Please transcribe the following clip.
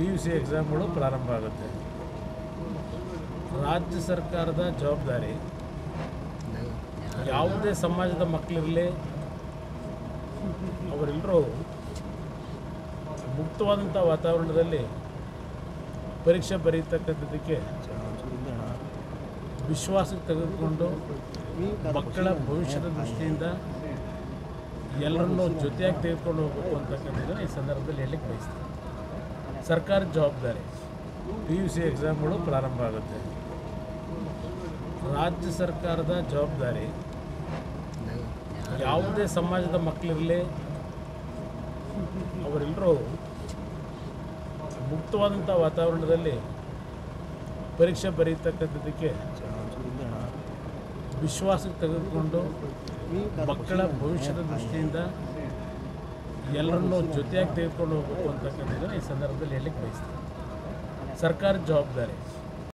P U C ಎಕ್ಸಾಮ್ಗಳು ಪ್ರಾರಂಭ ಆಗುತ್ತೆ. ರಾಜ್ಯ ಸರ್ಕಾರದ ಜವಾಬ್ದಾರಿ. ಯಾವುದೇ ಸಮಾಜದ ಮಕ್ಕಳಿರಲಿ ಅವರೆಲ್ಲರೂ ಮುಕ್ತವಾದಂಥ ವಾತಾವರಣದಲ್ಲಿ ಪರೀಕ್ಷೆ ಬರೀತಕ್ಕಂಥದ್ದಕ್ಕೆ ವಿಶ್ವಾಸಕ್ಕೆ ತೆಗೆದುಕೊಂಡು ಮಕ್ಕಳ ಭವಿಷ್ಯದ ದೃಷ್ಟಿಯಿಂದ ಎಲ್ಲರನ್ನೂ ಜೊತೆಯಾಗಿ ತೆಗೆದುಕೊಂಡು ಹೋಗಬೇಕು ಅಂತಕ್ಕಂಥದ್ದನ್ನು ಈ ಸಂದರ್ಭದಲ್ಲಿ ಹೇಳಲಿಕ್ಕೆ ಬಯಸ್ತೀನಿ. ಸರ್ಕಾರದ ಜವಾಬ್ದಾರಿ. ಪಿ ಯು ಸಿ ಎಕ್ಸಾಮ್ಗಳು ಪ್ರಾರಂಭ ಆಗುತ್ತೆ. ರಾಜ್ಯ ಸರ್ಕಾರದ ಜವಾಬ್ದಾರಿ. ಯಾವುದೇ ಸಮಾಜದ ಮಕ್ಕಳಿರಲಿ ಅವರೆಲ್ಲರೂ ಮುಕ್ತವಾದಂಥ ವಾತಾವರಣದಲ್ಲಿ ಪರೀಕ್ಷೆ ಬರೀತಕ್ಕಂಥದ್ದಕ್ಕೆ ವಿಶ್ವಾಸಕ್ಕೆ ತೆಗೆದುಕೊಂಡು ಮಕ್ಕಳ ಭವಿಷ್ಯದ ದೃಷ್ಟಿಯಿಂದ ಎಲ್ಲರನ್ನೂ ಜೊತೆಯಾಗಿ ತೆಗೆದುಕೊಂಡು ಹೋಗಬೇಕು ಅಂತಕ್ಕಂಥದ್ದನ್ನು ಈ ಸಂದರ್ಭದಲ್ಲಿ ಹೇಳಲಿಕ್ಕೆ ಬಯಸ್ತೀನಿ. ಸರ್ಕಾರದ ಜವಾಬ್ದಾರಿ.